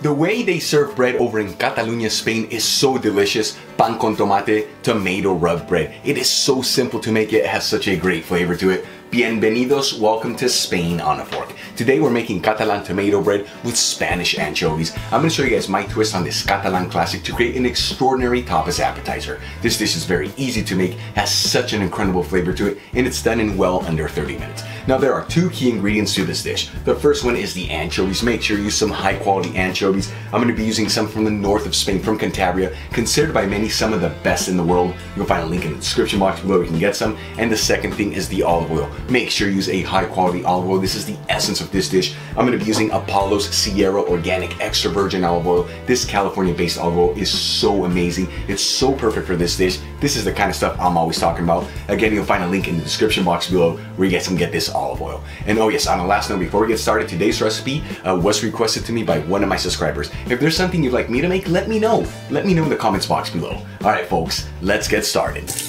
The way they serve bread over in Catalunya, Spain is so delicious. Pan con tomate, tomato rub bread. It is so simple to make, it has such a great flavor to it. Bienvenidos, welcome to Spain on a Fork. Today we're making Catalan tomato bread with Spanish anchovies. I'm going to show you guys my twist on this Catalan classic to create an extraordinary tapas appetizer. This dish is very easy to make, has such an incredible flavor to it, and it's done in well under 30 minutes. Now there are two key ingredients to this dish. The first one is the anchovies. Make sure you use some high quality anchovies. I'm going to be using some from the north of Spain, from Cantabria, considered by many some of the best in the world. You'll find a link in the description box below where you can get some. And the second thing is the olive oil. Make sure you use a high quality olive oil. This is the essence of this dish. I'm gonna be using Apollo's Sierra Organic Extra Virgin Olive Oil. This California based olive oil is so amazing. It's so perfect for this dish. This is the kind of stuff I'm always talking about. Again, you'll find a link in the description box below where you guys can get this olive oil. And oh yes, on a last note, before we get started, today's recipe uh, was requested to me by one of my subscribers. If there's something you'd like me to make, let me know. Let me know in the comments box below. All right, folks, let's get started.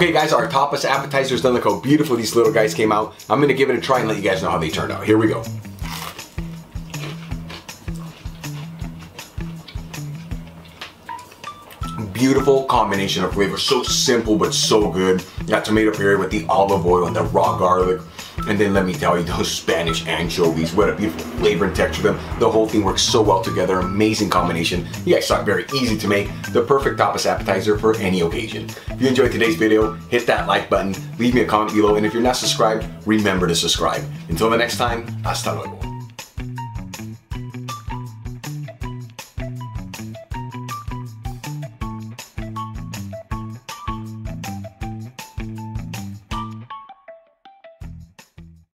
Okay guys, our tapas appetizers done. Look how beautiful these little guys came out. I'm gonna give it a try and let you guys know how they turned out. Here we go. Beautiful combination of flavors. So simple but so good. Got tomato puree with the olive oil and the raw garlic. And then let me tell you, those Spanish anchovies, what a beautiful flavor and texture them. The whole thing works so well together, amazing combination. You guys saw it very easy to make, the perfect tapas appetizer for any occasion. If you enjoyed today's video, hit that like button, leave me a comment below, and if you're not subscribed, remember to subscribe. Until the next time, hasta luego.